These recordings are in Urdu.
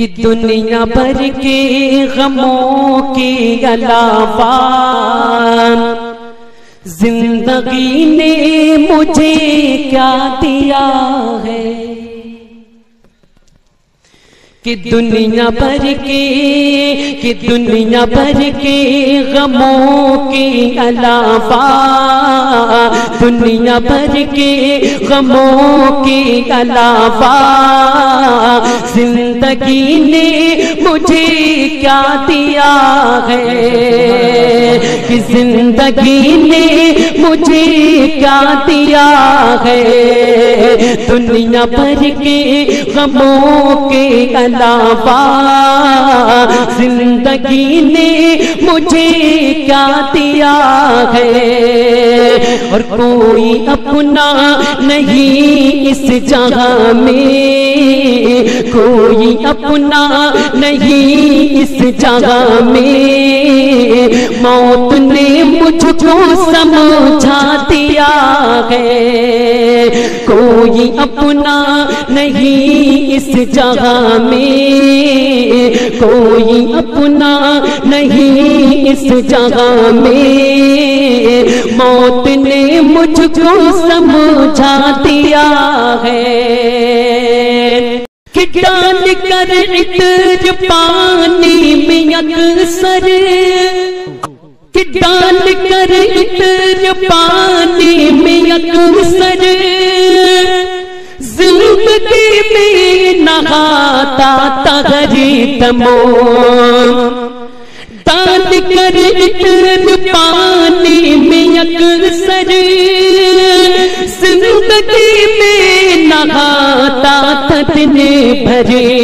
کہ دنیا بھر کے غموں کے علاوہ زندگی نے مجھے کیا دیا ہے؟ کہ دنیا بھر کے، کہ دنیا بھر کے غموں کے علاوہ دنیا بھر کے غموں کے علاوہ زندگی نے مجھے کیا دیا ہے کہ زندگی نے مجھے کیا دیا ہے دنیا بھر کے غموں کے علاوہ زندگی نے مجھے کیا دیا ہے اور کوئی اپنا نہیں اس جہاں میں۔ کوئی اپنا نہیں اس جہاں میں۔ موت نے مجھ کو سمجھا دیا ہے۔ کوئی اپنا نہیں اس جگہ میں کوئی اپنا نہیں، اس جگہ میں موت نے مجھ کو سمجھا دیا ہے۔ ڈال کر اتر پانی میں اکثر۔ ڈال کر اتر پانی میں اکثر۔ میں نہاتا تغری تمو ڈال کر اتر پانی میں اکثر میں نہاتا تتنے بھرے۔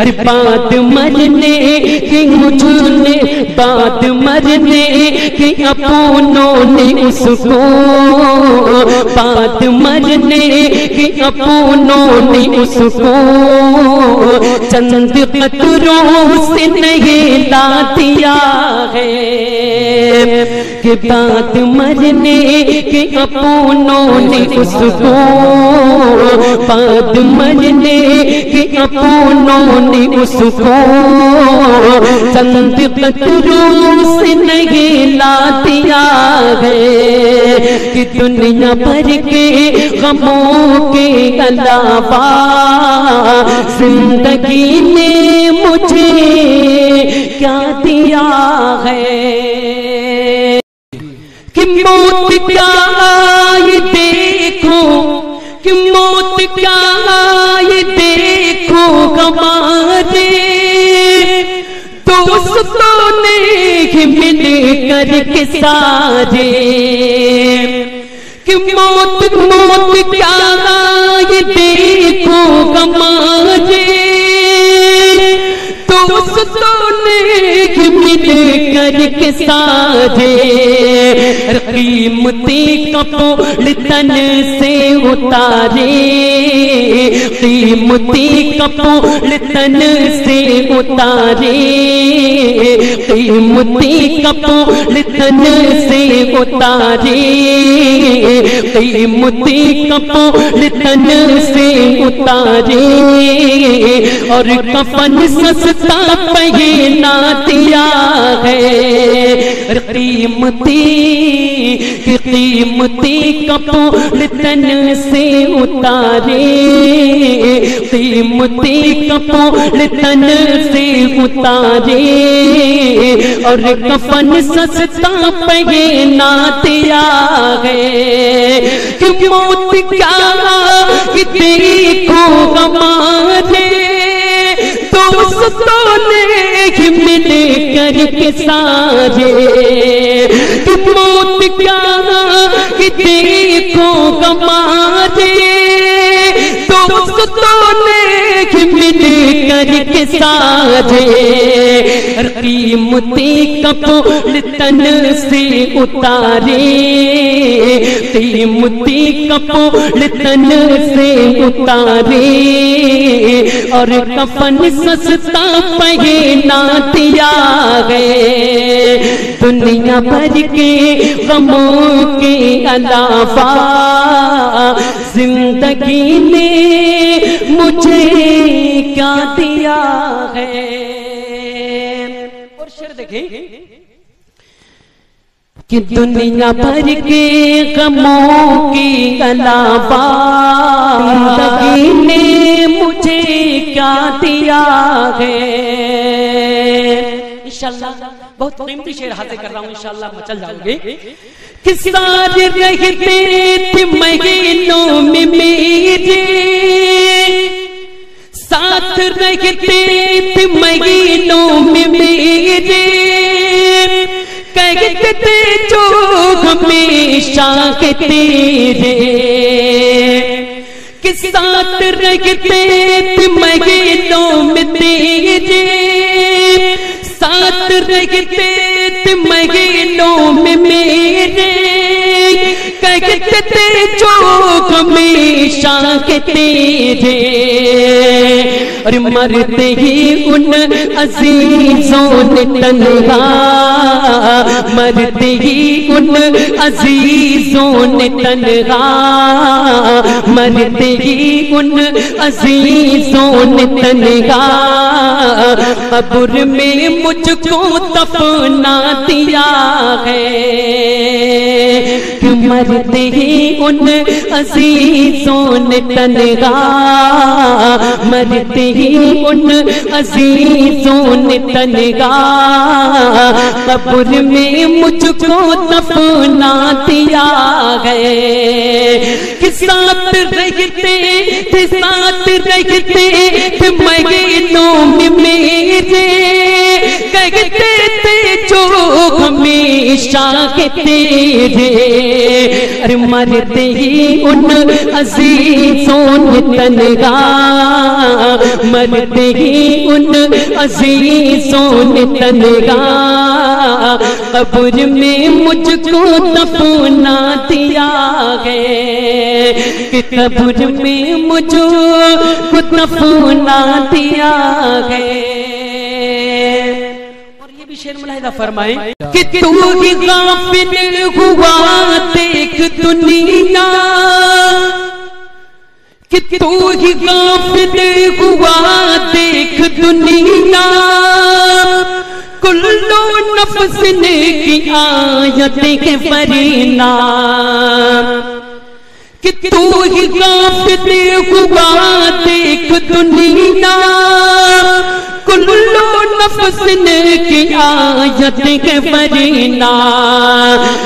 ارے بات مرنے کی مجھنے بات مرنے کی اپنوں نے اس کو۔ بات مرنے کی اپنوں نے اس کو۔ چند قطروں سے نہیں لا دیا ہے۔ بات مرنے کی اپنوں نے اس کو بات مرنے کی اپنوں نے اس کو چند قطروں نہیں لا دیا ہے کہ دنیا بھر کے غموں کے علاوہ زندگی نے مجھے کیا دیا ہے موت کیا آئی دیکھو؟ کہ موت کیا آئی دیکھو؟ ہمارے دوستوں نے مل کر کے سارے کہ موت موت کیا کر کے سارے قیمتی کپڑ تن سے اتارے۔ قیمتی کپڑ تن سے اتارے۔ قیمتی کپڑ تن سے اتارے۔ قیمتی کپڑ تن سے اتارے۔ اور کفن سستا پہنا دیا ہے۔ قیمتی کہ قیمتی کپڑ تن سے اتارے۔ قیمتی کپڑ تن سے اتارے۔ اور کفن سستا پہنا دیا ہے کہ موت کیا کہ تیری کو دیکھو ہمارے دوستوں نے مل کر کے سارے کہ موت کیا کہ دیکھو ہمارے دوستوں نے کر کے سارے قیمتی کپڑ تن سے اتارے۔ قیمتی کپڑ تن سے اتارے۔ اور کفن سستا پہنا دیا ہے دنیا بھر کے غموں کے علاوہ، زندگی نے مجھے کیا دیا ہے۔ اور شر دیکھیں۔ کہ دنیا بھر کے غموں کی علاوہ زندگی نے مجھے کیا دیا ہے۔ انشاءاللہ بہت قیمتی شعر حاضر کر رہا ہوں انشاءاللہ مچل جاؤں گے کہ سارے رہتے تھے مہینوں میں میرے۔ ساتھ رہتے تھے مہینوں میں میرے۔ کہتے تھے جو ہمیشہ کے تیرے۔ کہ ساتھ رہتے تھے مہینوں میں تیرے ساتھ رہتے تھے مہینوں میں میرے۔ کہتے تھے جو ہمیشہ کے تیرے اور مرتے ہی ان عزیزوں نے تنہا مرتے ہی ان عزیزوں نے تنہا مرتے ہی ان عزیزوں نے تنہا قبر میں مجھ کو دفنا دیا ہے کہ مرتے ہی ان عزیزوں نے تنہا مرتے ہی ان عزیزوں نے تنگا قبر میں مجھ کو تپنا دیا گئے کہ ساتھ رہتے تھے ساتھ رہتے تھے مہینوں میں میرے کہتے ہمیشہ کے تیرے ارے مرتے ہی ان عزیزوں نے تنہا مرتے ہی ان عزیزوں نے تنہا قبر میں مجھ کو دفنا دیا ہے کہ قبر میں مجھ کو دفنا دیا ہے اور یہ بھی شیر ملاحظہ فرمائیں کہ تو ہی غافل ہوا دیکھ دنیا کہ تو ہی غافل ہوا دیکھ دنیا کلو نفس نے کی آیت کے فرینا کہ تو ہی غافل ہوا دیکھ دنیا کلو نفس نے کی آیت کے فرینا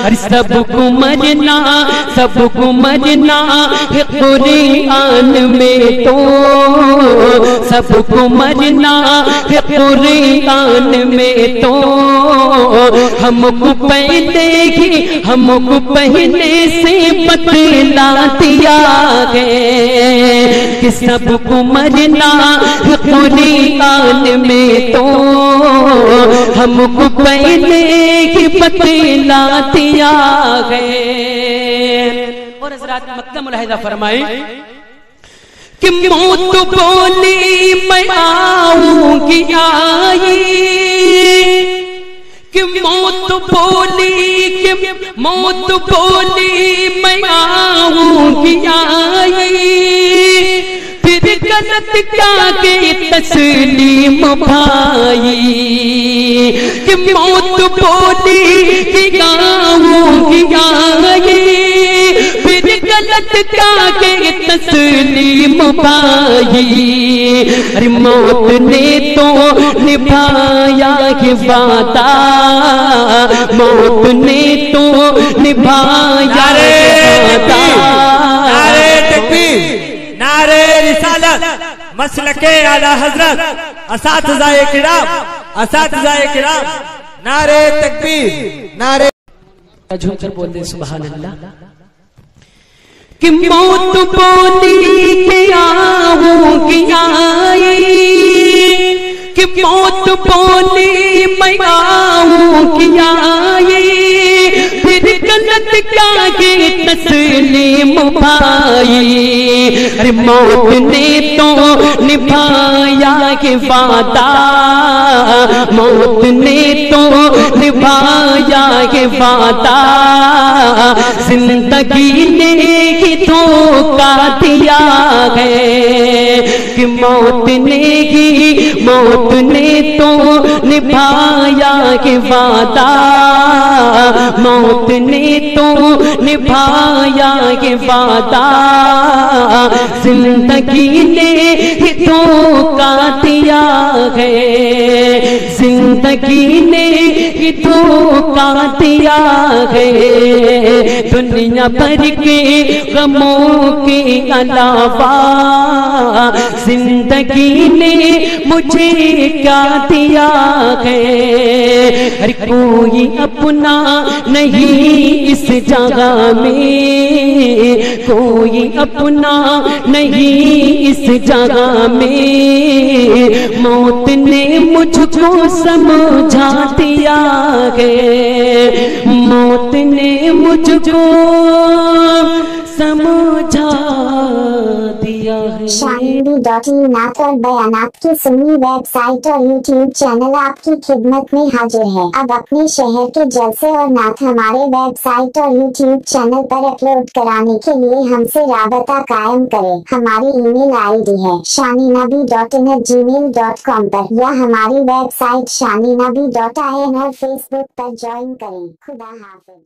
اور سب کو مرنا سب کو مرنا ہے قرآن میں تو سب کو مرنا ہے قرآن میں تو ہم کہ سب کو مرنا ہے قرآن میں تو ہم کو پہلے ہی بتلا دیا ہے اور حضرات مکہ ملاحظہ فرمائیں کہ موت بولی میں آؤں گی آئی کہ موت بولی کہ موت بولی میں آؤں گی آئی پھر غلط کیا کہ تسلیم بھائی کہ موت بولی کہ آؤں گی آئی پھر غلط کیا کہ تسلیم بھائی ارے موت نے تو نبھایا کہ وعدہ موت نے تو مسلک اعلی حضرت اساتذہ کرام اساتذہ کرام نعرے تکبیر نعرے جھوم کر بول دیں سبحان اللہ۔ کہ موت بولی کے آؤں گی آئی۔ کہ موت بولی میں آؤں گی آئی۔ پھر گلت کیا کے تسلیم بھائی ارے موت نے تو نبھایا کے وعدہ موت نے تو نبھایا کے وعدہ زندگی نے ہی دھوکا دیا ہے کہ موت نے ہی موت نے تو نبھایا کے وعدہ۔ موت نے تو نبھایا کے وعدہ۔ زندگی نے ہی دھوکا دیا ہے۔ زندگی نے ہی دھوکا دیا ہے۔ دنیا بھر کے غموں کے علاوہ۔ زندگی نے مجھے کیا دیا ہے। ہر کوئی اپنا نہیں اس جگہ میں۔ کوئی اپنا نہیں اس جگہ میں۔ موت نے مجھ کو سمجھا دیا ہے۔ موت نے مجھ کو سمجھا شاندو ہے ڈاٹ نات اور بیانات کی سنی ویب سائٹ اور یوٹیوب چینل آپ کی خدمت میں حاضر ہے اب اپنے شہر کے جلسے اور نعت ہمارے ویب سائٹ اور یوٹیوب چینل پر اپلوڈ کرانے کے لیے ہم سے رابطہ قائم کریں۔ ہماری ای میل آئی ڈی ہے شانی نبی ڈاٹ انٹ جی میل ڈاٹ کام پر یا ہماری website Shani Nabi dot I N اور فیس بک پر جوائن کریں۔ خدا حافظ۔